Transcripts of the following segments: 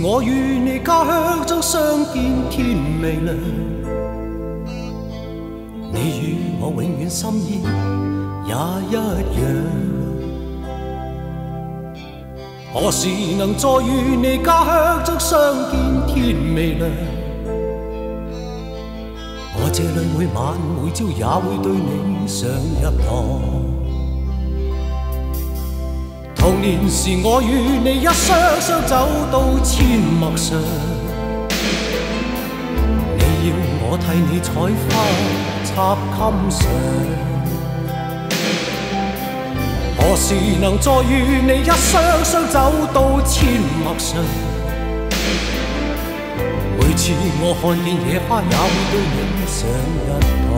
我与你家乡中相见天未亮，你与我永远心意也一样。何时能再与你家乡中相见天未亮？我这里每晚每朝也会对你上入堂。童年时我与你一双双走到阡陌上，你要我替你采花插襟上。何时能再与你一双双走到阡陌上？每次我看见野花，也會對你想一趟。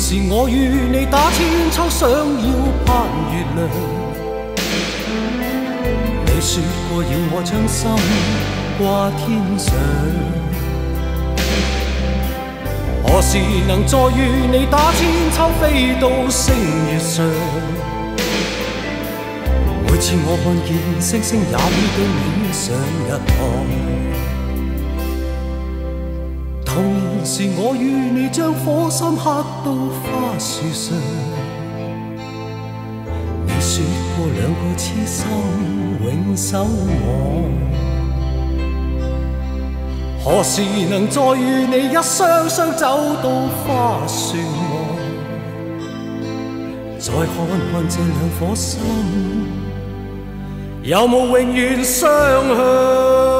是我与你打千秋，想要盼月亮。你说过要我将心挂天上。何时能再与你打千秋，飞到星月上？每次我看见星星，也会对你想一想。同时我与你将火心刻到花树上，你说过两个痴心永守望，何时能再与你一双双走到花树外，再看看这两颗心有冇永远相向？